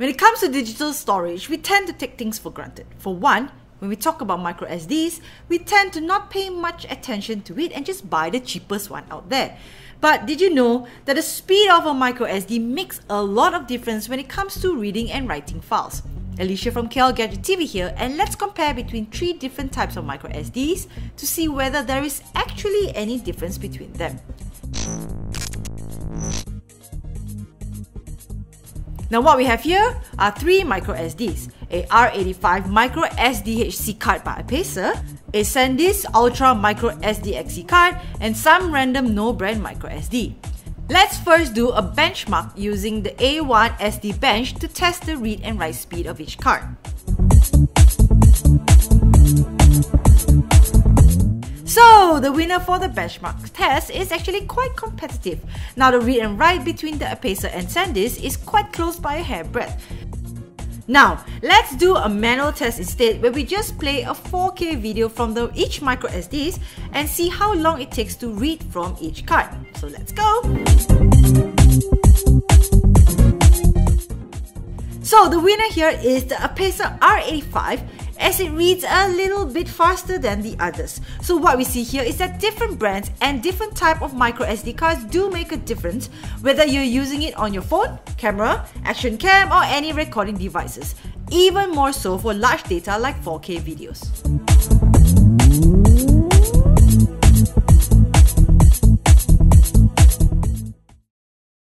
When it comes to digital storage, we tend to take things for granted. For one, when we talk about micro SDs, we tend to not pay much attention to it and just buy the cheapest one out there. But did you know that the speed of a micro SD makes a lot of difference when it comes to reading and writing files? Alicia from KL Gadget TV here, and let's compare between three different types of micro SDs to see whether there is actually any difference between them. Now what we have here are three micro SDs. A R85 micro SDHC card by Apacer, a SanDisk Ultra micro SDXC card, and some random no-brand micro SD. Let's first do a benchmark using the A1 SD Bench to test the read and write speed of each card. So, the winner for the benchmark test is actually quite competitive. Now, the read and write between the Apacer and SanDisk is quite close by a hairbreadth. Now, let's do a manual test instead where we just play a 4K video from the each micro SDs and see how long it takes to read from each card. So let's go! So the winner here is the Apacer R85 as it reads a little bit faster than the others. So what we see here is that different brands and different type of micro SD cards do make a difference whether you're using it on your phone, camera, action cam or any recording devices. Even more so for large data like 4K videos.